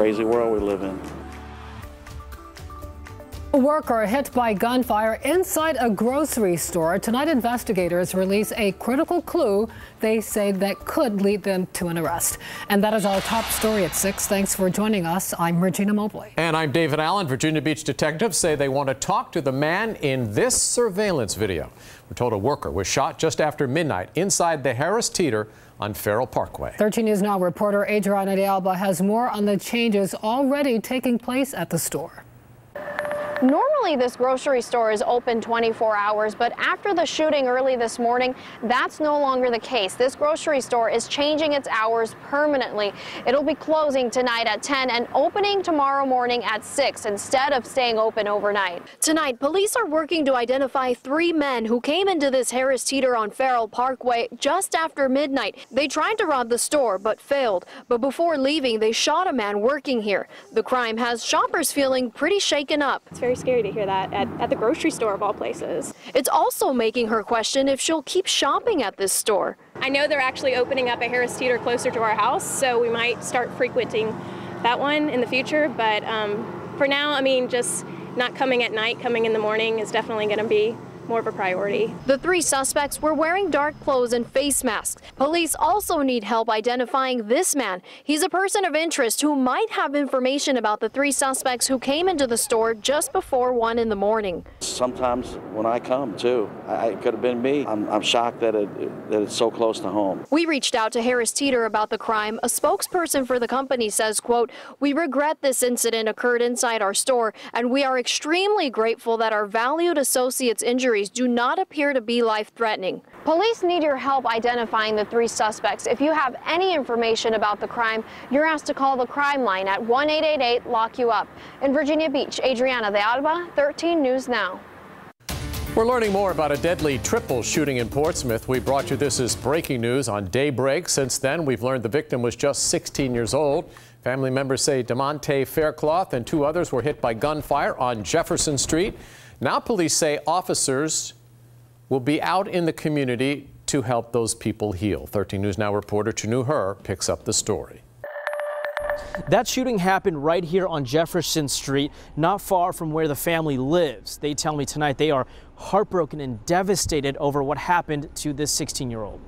crazy world we live in. A worker hit by gunfire inside a grocery store. Tonight, investigators release a critical clue they say that could lead them to an arrest. And that is our top story at 6. Thanks for joining us. I'm Regina Mobley. And I'm David Alan. Virginia Beach detectives say they want to talk to the man in this surveillance video. We're told a worker was shot just after midnight inside the Harris Teeter on Ferrell Parkway. 13 News Now reporter Adriana de Alba has more on the changes already taking place at the store. No, Normally, this grocery store is open 24 hours, but after the shooting early this morning, that's no longer the case. This grocery store is changing its hours permanently. It'll be closing tonight at 10 and opening tomorrow morning at 6 instead of staying open overnight. Tonight, police are working to identify three men who came into this Harris Teeter on Ferrell Parkway just after midnight. They tried to rob the store but failed. But before leaving, they shot a man working here. The crime has shoppers feeling pretty shaken up. It's very scary to hear that at, at the grocery store of all places. It's also making her question if she'll keep shopping at this store. I know they're actually opening up a Harris Teeter closer to our house, so we might start frequenting that one in the future. But um, for now, I mean, just not coming at night, coming in the morning is definitely going to be more of a priority. The three suspects were wearing dark clothes and face masks. Police also need help identifying this man. He's a person of interest who might have information about the three suspects who came into the store just before 1 in the morning. Sometimes when I come too, I, it could have been me. I'm, I'm shocked that, it, that it's so close to home. We reached out to Harris Teeter about the crime. A spokesperson for the company says, quote, we regret this incident occurred inside our store and we are extremely grateful that our valued associates' injuries do not appear to be life-threatening. Police need your help identifying the three suspects. If you have any information about the crime, you're asked to call the crime line at 1-888-LOCK-YOU-UP. In Virginia Beach, Adriana de Alba, 13 News Now. We're learning more about a deadly triple shooting in Portsmouth. We brought you this as breaking news on daybreak. Since then, we've learned the victim was just 16 years old. Family members say DeMonte Faircloth and two others were hit by gunfire on Jefferson Street. Now police say officers will be out in the community to help those people heal. 13 News Now reporter Chanu Her picks up the story. That shooting happened right here on Jefferson Street, not far from where the family lives. They tell me tonight they are heartbroken and devastated over what happened to this 16-year-old.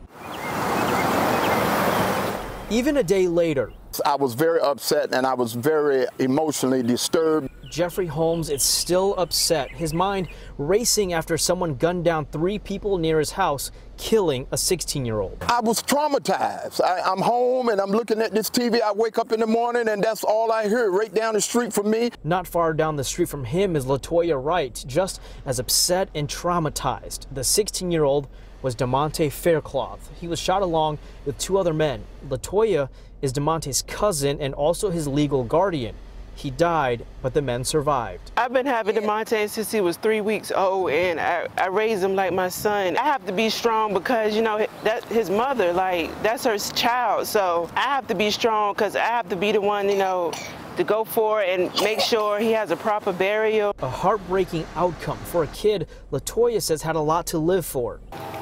Even a day later, I was very upset and I was very emotionally disturbed. Jeffrey Holmes is still upset, his mind racing after someone gunned down three people near his house, killing a 16-year-old. I was traumatized. I, am home and I'm looking at this TV. I wake up in the morning and that's all I hear right down the street from me. Not far down the street from him is Latoya Wright, just as upset and traumatized. The 16-year-old was DeMonte Faircloth. He was shot along with two other men. Latoya is DeMonte's cousin and also his legal guardian. He died, but the men survived. I've been having DeMonte since he was three weeks old, and I, I raised him like my son. I have to be strong because, you know, that his mother, like, that's her child. So I have to be strong because I have to be the one, you know, to go for and make sure he has a proper burial. A heartbreaking outcome for a kid Latoya says had a lot to live for.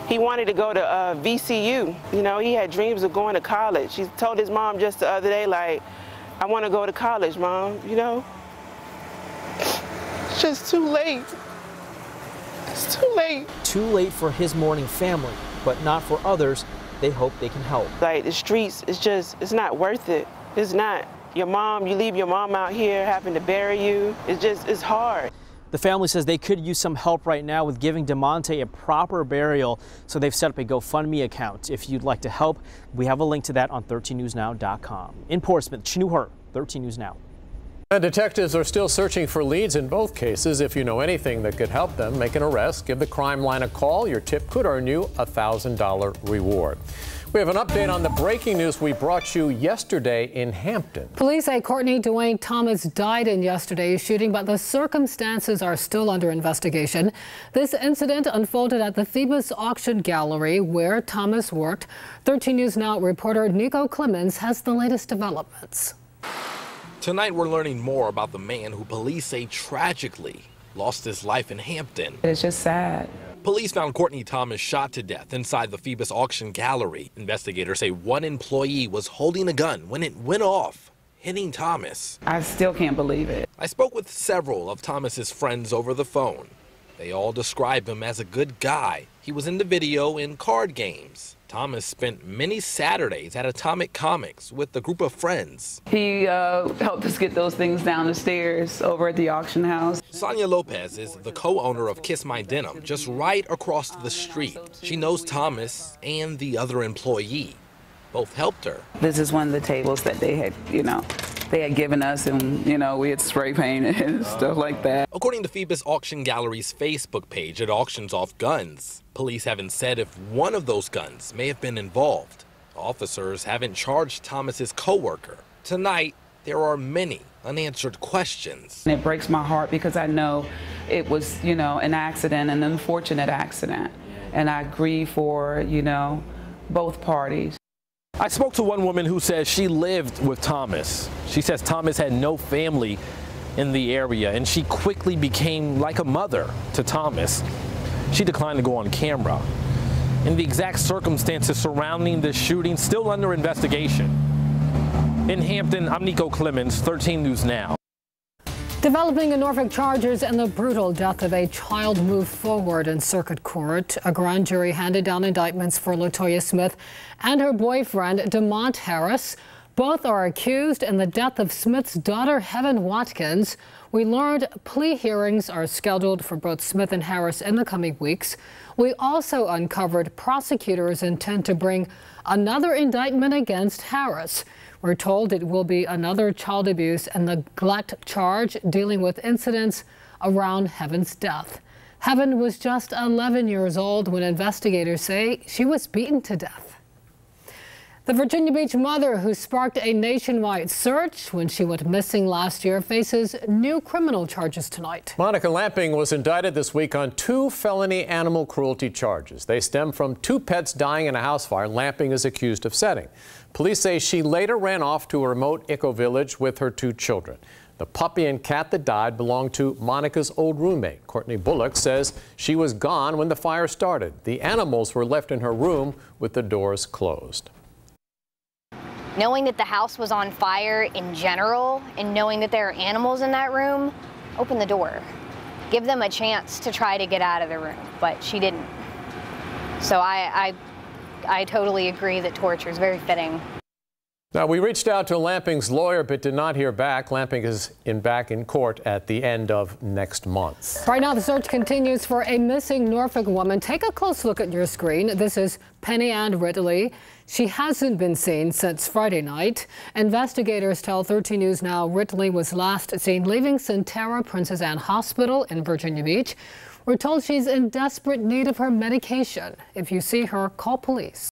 He wanted to go to uh, VCU. You know, he had dreams of going to college. He told his mom just the other day, like, I want to go to college, Mom, you know? It's just too late. It's too late. Too late for his mourning family, but not for others they hope they can help. Like the streets, it's just, it's not worth it. It's not. Your mom, you leave your mom out here having to bury you. It's just, it's hard. The family says they could use some help right now with giving DeMonte a proper burial, so they've set up a GoFundMe account. If you'd like to help, we have a link to that on 13newsnow.com. In Portsmouth, Chanu Her, 13 News Now. And detectives are still searching for leads in both cases. If you know anything that could help them make an arrest, give the crime line a call. Your tip could earn you a $1,000 reward. We have an update on the breaking news we brought you yesterday in Hampton. Police say Courtney Dwayne Thomas died in yesterday's shooting, but the circumstances are still under investigation. This incident unfolded at the Phoebus Auction Gallery where Thomas worked. 13 News Now reporter Nico Clemens has the latest developments. Tonight, we're learning more about the man who police say tragically lost his life in Hampton. It's just sad. Police found Courtney Thomas shot to death inside the Phoebus Auction Gallery. Investigators say one employee was holding a gun when it went off. hitting Thomas. I still can't believe it. I spoke with several of Thomas's friends over the phone. They all describe him as a good guy. He was in the video in card games. Thomas spent many Saturdays at Atomic Comics with a group of friends. He uh, helped us get those things down the stairs over at the auction house. Sonia Lopez is the co-owner of Kiss My Denim, just right across the street. She knows Thomas and the other employee. Both helped her. This is one of the tables that they had, you know, they had given us and, you know, we had spray painted and stuff like that. According to Phoebus Auction Gallery's Facebook page, it auctions off guns. Police haven't said if one of those guns may have been involved. Officers haven't charged Thomas's coworker. Tonight, there are many unanswered questions. It breaks my heart because I know it was, you know, an accident, an unfortunate accident. And I grieve for, you know, both parties. I spoke to one woman who says she lived with Thomas. She says Thomas had no family in the area and she quickly became like a mother to Thomas. She declined to go on camera. And the exact circumstances surrounding this shooting still under investigation. In Hampton, I'm Nico Clemens, 13 News Now. Developing in Norfolk charges and the brutal death of a child move forward in circuit court. A grand jury handed down indictments for Latoya Smith and her boyfriend, Demont Harris. Both are accused in the death of Smith's daughter, Heaven Watkins. We learned plea hearings are scheduled for both Smith and Harris in the coming weeks. We also uncovered prosecutors intend to bring another indictment against Harris. We're told it will be another child abuse and neglect charge dealing with incidents around Heaven's death. Heaven was just 11 years old when investigators say she was beaten to death. The Virginia Beach mother who sparked a nationwide search when she went missing last year faces new criminal charges tonight. Monica Lamping was indicted this week on two felony animal cruelty charges. They stem from two pets dying in a house fire Lamping is accused of setting. Police say she later ran off to a remote eco village with her two children. The puppy and cat that died belonged to Monica's old roommate. Courtney Bullock says she was gone when the fire started. The animals were left in her room with the doors closed. Knowing that the house was on fire in general and knowing that there are animals in that room, open the door. Give them a chance to try to get out of the room, but she didn't. So I, I, I totally agree that torture is very fitting. Now, we reached out to Lamping's lawyer but did not hear back. Lamping is in back in court at the end of next month. Right now, the search continues for a missing Norfolk woman. Take a close look at your screen. This is Penny Ann Ridley. She hasn't been seen since Friday night. Investigators tell 13 News Now Ridley was last seen leaving Sentara Princess Anne Hospital in Virginia Beach. We're told she's in desperate need of her medication. If you see her, call police.